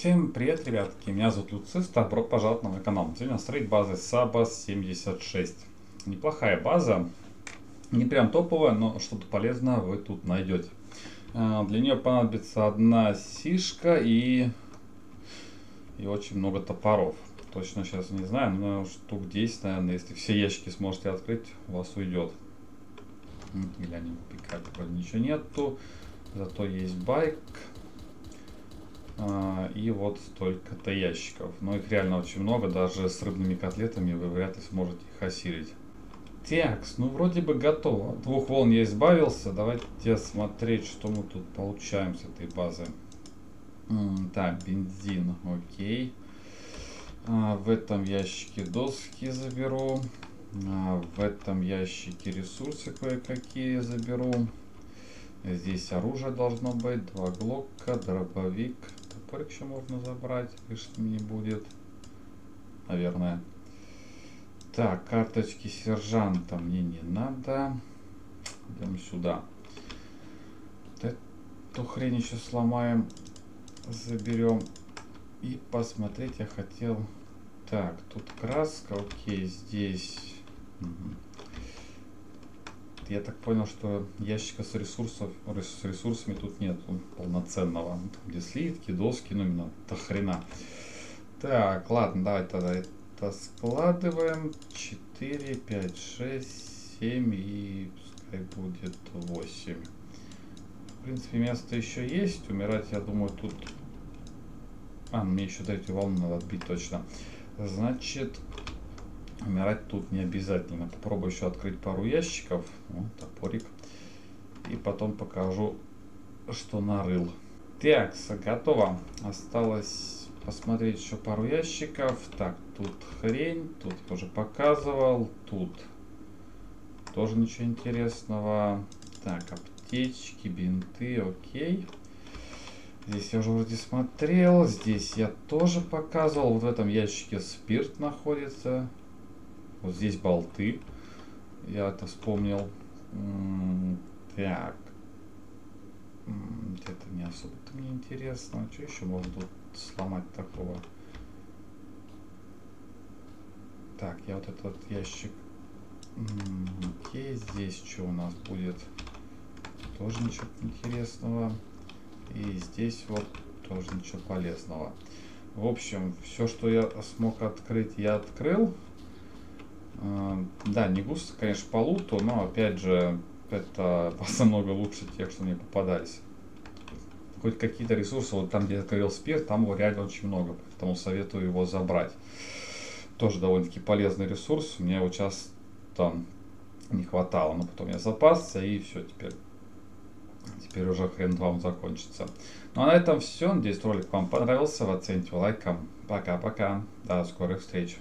Всем привет, ребятки, меня зовут Люцист, добро пожаловать на мой канал. Сегодня строить базы Sabas 76. Неплохая база, не прям топовая, но что-то полезное вы тут найдете. А, для нее понадобится одна сишка и, и очень много топоров. Точно сейчас не знаю, но штук 10, наверное, если все ящики сможете открыть, у вас уйдет. Глянем, пикать ничего нету, зато есть байк. А, и вот столько-то ящиков. Но их реально очень много, даже с рыбными котлетами вы вряд ли сможете их осилить. Текс, ну вроде бы готово. От двух волн я избавился. Давайте смотреть, что мы тут получаем с этой базы. так, бензин, окей. А, в этом ящике доски заберу. А, в этом ящике ресурсы кое-какие заберу. Здесь оружие должно быть. Два глока, дробовик, топорик еще можно забрать, лишним не будет. Наверное. Так, карточки сержанта мне не надо. Идем сюда. Вот эту хрень еще сломаем. Заберем. И посмотреть я хотел... Так, тут краска, окей, здесь... Угу я так понял, что ящика с, ресурсов, с ресурсами тут нет полноценного. Где слитки, доски, ну именно до хрена. Так, ладно, давай тогда это складываем. 4, 5, 6, 7 и пускай будет 8. В принципе, место еще есть. Умирать, я думаю, тут... А, мне еще третью волну надо отбить точно. Значит, Умирать тут не обязательно. Попробую еще открыть пару ящиков. Вот, топорик. И потом покажу, что нарыл. Так, готово. Осталось посмотреть еще пару ящиков. Так, тут хрень. Тут тоже показывал. Тут тоже ничего интересного. Так, аптечки, бинты, окей. Здесь я уже вроде смотрел. Здесь я тоже показывал. Вот в этом ящике спирт находится. Вот здесь болты. Я это вспомнил. Так. Это не особо-то мне интересно. Что еще можно сломать такого? Так, я вот этот ящик. Окей, здесь что у нас будет? Тоже ничего интересного. И здесь вот тоже ничего полезного. В общем, все, что я смог открыть, я открыл. Э, да, не густо, конечно, по луту, но опять же, это намного лучше тех, что мне попадались. Хоть какие-то ресурсы, вот там, где я открыл спирт, там его реально очень много, поэтому советую его забрать. Тоже довольно-таки полезный ресурс, мне его часто там не хватало, но потом я запасся и все, теперь, теперь уже хрен вам закончится. Ну а на этом все, надеюсь ролик вам понравился, оцените лайком. Пока-пока, до скорых встреч.